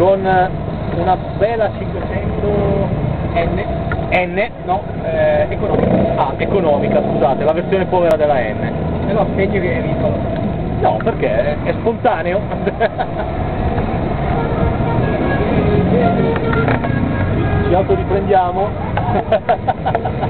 con una bella 500 N, N no, eh, economica. Ah, economica, scusate, la versione povera della N. E no, segno che è ridicolo. No, perché è, è spontaneo. Ci autoriprendiamo.